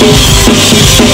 Música